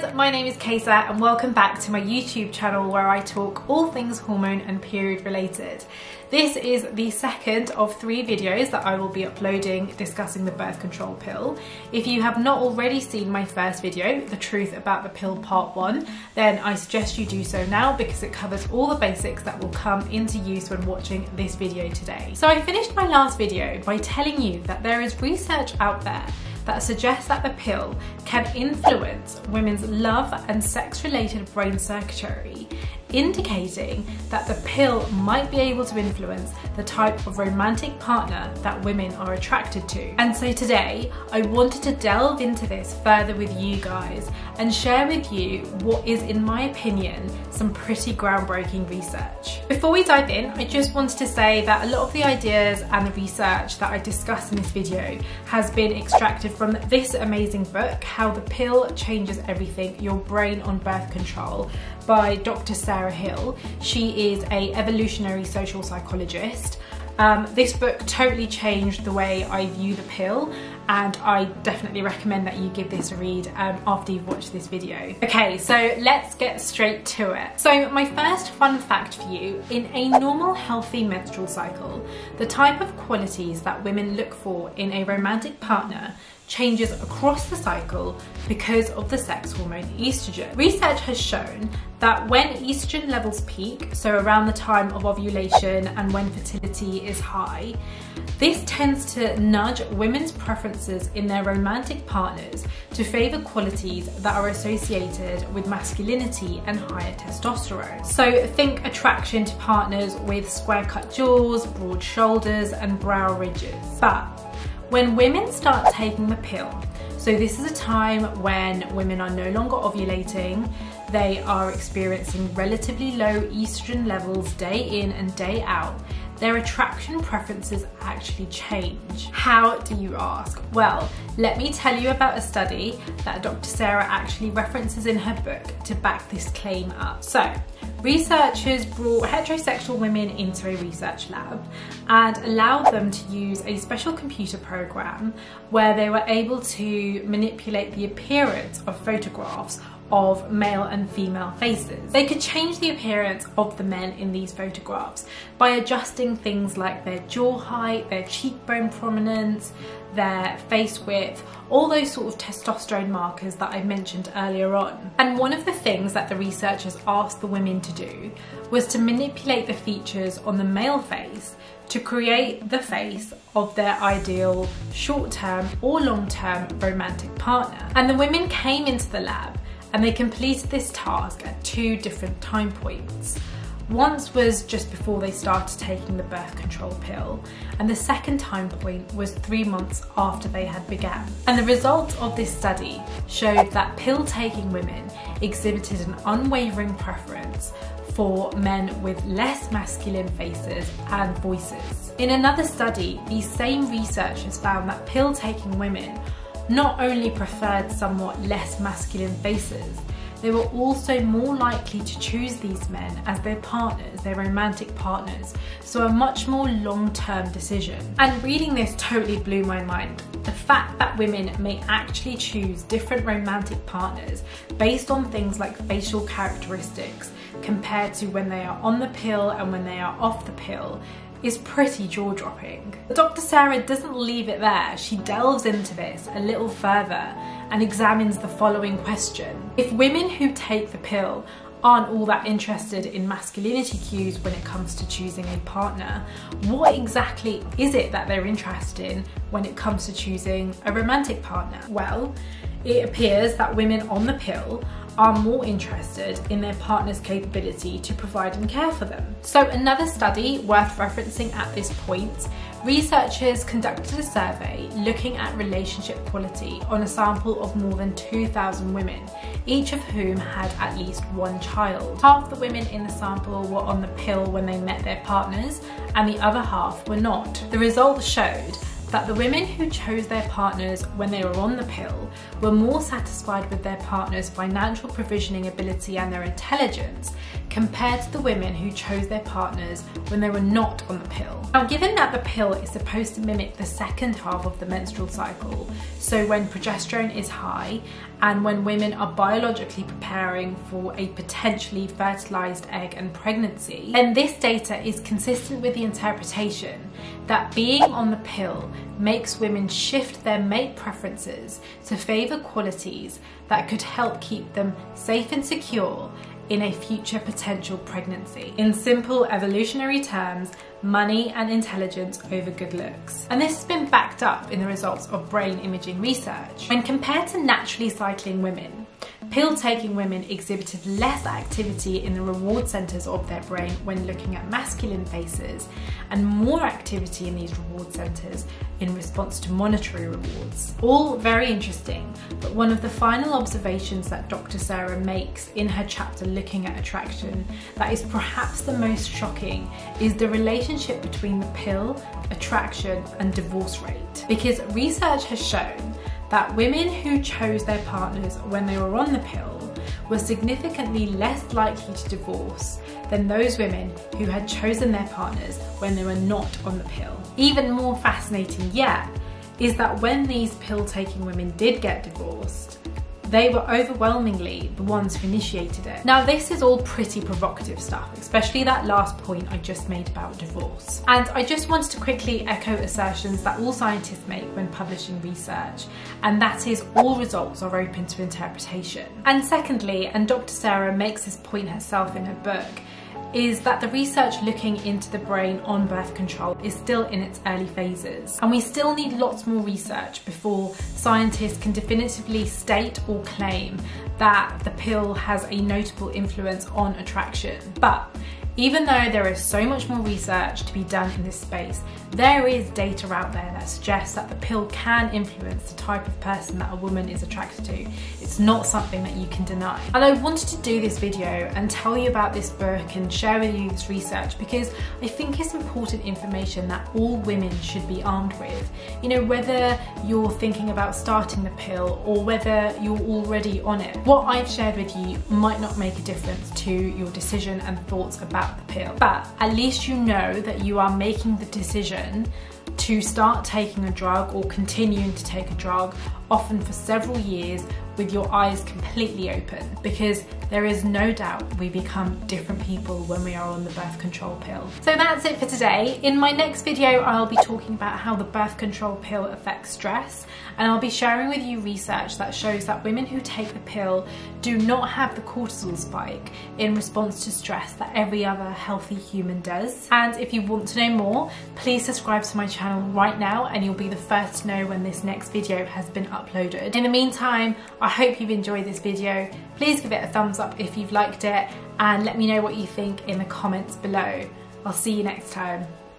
guys, my name is Kesar and welcome back to my YouTube channel where I talk all things hormone and period related. This is the second of three videos that I will be uploading discussing the birth control pill. If you have not already seen my first video, The Truth About the Pill Part 1, then I suggest you do so now because it covers all the basics that will come into use when watching this video today. So I finished my last video by telling you that there is research out there that suggests that the pill can influence women's love and sex related brain circuitry indicating that the pill might be able to influence the type of romantic partner that women are attracted to. And so today, I wanted to delve into this further with you guys and share with you what is, in my opinion, some pretty groundbreaking research. Before we dive in, I just wanted to say that a lot of the ideas and the research that I discuss in this video has been extracted from this amazing book, How the Pill Changes Everything, Your Brain on Birth Control by Dr. Sarah Hill. She is a evolutionary social psychologist. Um, this book totally changed the way I view the pill and I definitely recommend that you give this a read um, after you've watched this video. Okay, so let's get straight to it. So my first fun fact for you, in a normal healthy menstrual cycle, the type of qualities that women look for in a romantic partner changes across the cycle because of the sex hormone estrogen. Research has shown that when estrogen levels peak, so around the time of ovulation and when fertility is high, this tends to nudge women's preferences in their romantic partners to favour qualities that are associated with masculinity and higher testosterone. So think attraction to partners with square cut jaws, broad shoulders and brow ridges. But when women start taking the pill, so this is a time when women are no longer ovulating, they are experiencing relatively low estrogen levels day in and day out, their attraction preferences actually change. How do you ask? Well, let me tell you about a study that Dr. Sarah actually references in her book to back this claim up. So, researchers brought heterosexual women into a research lab and allowed them to use a special computer program where they were able to manipulate the appearance of photographs of male and female faces. They could change the appearance of the men in these photographs by adjusting things like their jaw height, their cheekbone prominence, their face width, all those sort of testosterone markers that I mentioned earlier on. And one of the things that the researchers asked the women to do was to manipulate the features on the male face to create the face of their ideal short-term or long-term romantic partner. And the women came into the lab and they completed this task at two different time points. Once was just before they started taking the birth control pill, and the second time point was three months after they had began. And the results of this study showed that pill taking women exhibited an unwavering preference for men with less masculine faces and voices. In another study, these same researchers found that pill taking women not only preferred somewhat less masculine faces, they were also more likely to choose these men as their partners, their romantic partners, so a much more long-term decision. And reading this totally blew my mind. The fact that women may actually choose different romantic partners based on things like facial characteristics compared to when they are on the pill and when they are off the pill is pretty jaw-dropping. Dr. Sarah doesn't leave it there, she delves into this a little further and examines the following question. If women who take the pill aren't all that interested in masculinity cues when it comes to choosing a partner, what exactly is it that they're interested in when it comes to choosing a romantic partner? Well, it appears that women on the pill are more interested in their partner's capability to provide and care for them. So another study worth referencing at this point, researchers conducted a survey looking at relationship quality on a sample of more than 2,000 women, each of whom had at least one child. Half the women in the sample were on the pill when they met their partners and the other half were not. The results showed that the women who chose their partners when they were on the pill were more satisfied with their partner's financial provisioning ability and their intelligence compared to the women who chose their partners when they were not on the pill. Now, given that the pill is supposed to mimic the second half of the menstrual cycle, so when progesterone is high and when women are biologically preparing for a potentially fertilized egg and pregnancy, then this data is consistent with the interpretation that being on the pill makes women shift their mate preferences to favour qualities that could help keep them safe and secure in a future potential pregnancy. In simple evolutionary terms, money and intelligence over good looks. And this has been backed up in the results of brain imaging research. When compared to naturally cycling women, Pill taking women exhibited less activity in the reward centres of their brain when looking at masculine faces, and more activity in these reward centres in response to monetary rewards. All very interesting, but one of the final observations that Dr. Sarah makes in her chapter looking at attraction that is perhaps the most shocking is the relationship between the pill, attraction, and divorce rate. Because research has shown that women who chose their partners when they were on the pill were significantly less likely to divorce than those women who had chosen their partners when they were not on the pill. Even more fascinating yet is that when these pill taking women did get divorced, they were overwhelmingly the ones who initiated it. Now, this is all pretty provocative stuff, especially that last point I just made about divorce. And I just wanted to quickly echo assertions that all scientists make when publishing research, and that is all results are open to interpretation. And secondly, and Dr. Sarah makes this point herself in her book, is that the research looking into the brain on birth control is still in its early phases. And we still need lots more research before scientists can definitively state or claim that the pill has a notable influence on attraction. But even though there is so much more research to be done in this space, there is data out there that suggests that the pill can influence the type of person that a woman is attracted to. It's not something that you can deny. And I wanted to do this video and tell you about this book and share with you this research because I think it's important information that all women should be armed with. You know, whether you're thinking about starting the pill or whether you're already on it. What I've shared with you might not make a difference to your decision and thoughts about about the pill. But at least you know that you are making the decision to start taking a drug or continuing to take a drug, often for several years, with your eyes completely open because there is no doubt we become different people when we are on the birth control pill. So that's it for today. In my next video, I'll be talking about how the birth control pill affects stress and I'll be sharing with you research that shows that women who take the pill do not have the cortisol spike in response to stress that every other healthy human does. And if you want to know more, please subscribe to my channel right now and you'll be the first to know when this next video has been uploaded. In the meantime, I hope you've enjoyed this video. Please give it a thumbs up if you've liked it and let me know what you think in the comments below. I'll see you next time.